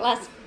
clássico.